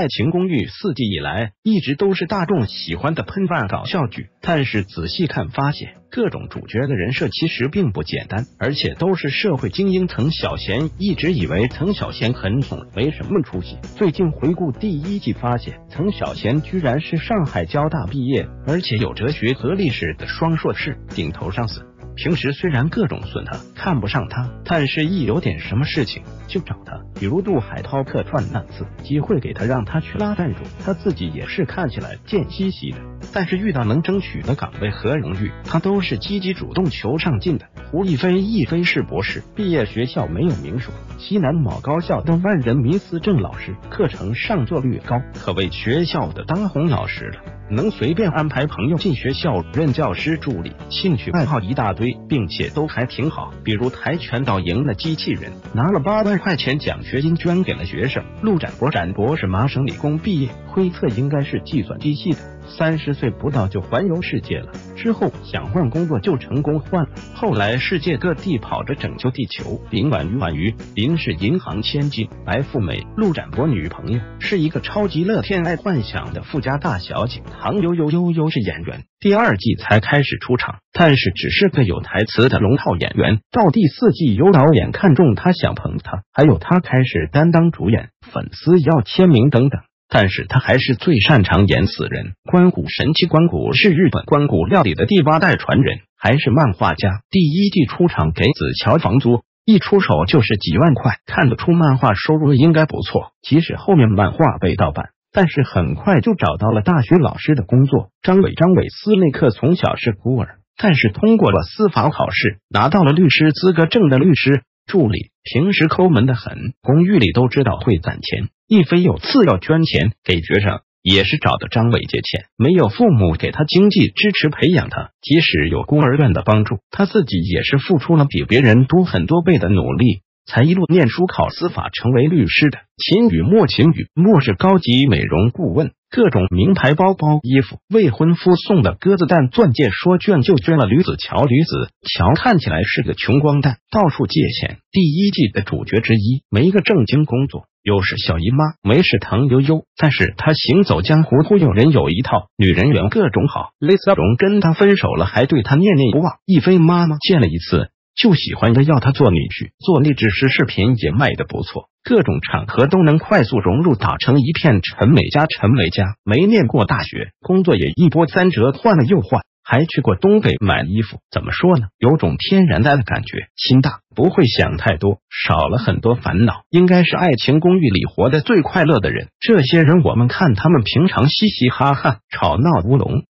爱情公寓》四季以来一直都是大众喜欢的喷饭搞笑剧，但是仔细看发现，各种主角的人设其实并不简单，而且都是社会精英。曾小贤一直以为曾小贤很宠，没什么出息。最近回顾第一季，发现曾小贤居然是上海交大毕业，而且有哲学和历史的双硕士，顶头上司。平时虽然各种损他，看不上他，但是一有点什么事情就找他，比如杜海涛客串那次，机会给他让他去拉赞助，他自己也是看起来贱兮兮的。但是遇到能争取的岗位和荣誉，他都是积极主动求上进的。胡一菲，一菲是博士，毕业学校没有明说，西南某高校的万人迷思政老师，课程上座率高，可谓学校的当红老师了。能随便安排朋友进学校任教师助理，兴趣爱好一大堆，并且都还挺好。比如跆拳道赢了机器人，拿了八万块钱奖学金捐给了学生。陆展博，展博是麻省理工毕业，推测应该是计算机系的。三十岁不到就环游世界了，之后想换工作就成功换了。后来世界各地跑着拯救地球。林婉瑜，婉瑜林是银行千金，白富美。陆展博女朋友是一个超级乐天爱幻想的富家大小姐。唐悠悠，悠悠是演员，第二季才开始出场，但是只是个有台词的龙套演员。到第四季，有导演看中他，想捧他，还有他开始担当主演，粉丝要签名等等。但是他还是最擅长演死人。关谷神奇关谷是日本关谷料理的第八代传人，还是漫画家。第一季出场给子乔房租，一出手就是几万块，看得出漫画收入应该不错。即使后面漫画被盗版，但是很快就找到了大学老师的工作。张伟张伟斯内克从小是孤儿，但是通过了司法考试，拿到了律师资格证的律师助理。平时抠门的很，公寓里都知道会攒钱。亦非有次要捐钱给学生，也是找的张伟借钱。没有父母给他经济支持培养他，即使有孤儿院的帮助，他自己也是付出了比别人多很多倍的努力，才一路念书考司法成为律师的。秦宇莫秦宇莫是高级美容顾问。各种名牌包包、衣服，未婚夫送的鸽子蛋钻戒，说捐就捐了。吕子乔，吕子乔看起来是个穷光蛋，到处借钱。第一季的主角之一，没个正经工作，又是小姨妈，没事唐悠悠。但是他行走江湖，忽悠人有一套，女人缘各种好。Lisa 荣跟他分手了，还对他念念不忘。一飞妈妈见了一次。就喜欢的要他做女婿，做励志时视频也卖的不错，各种场合都能快速融入，打成一片。陈美嘉，陈美嘉没念过大学，工作也一波三折，换了又换，还去过东北买衣服。怎么说呢？有种天然呆的感觉，心大，不会想太多，少了很多烦恼，应该是爱情公寓里活得最快乐的人。这些人，我们看他们平常嘻嘻哈哈，吵闹乌龙。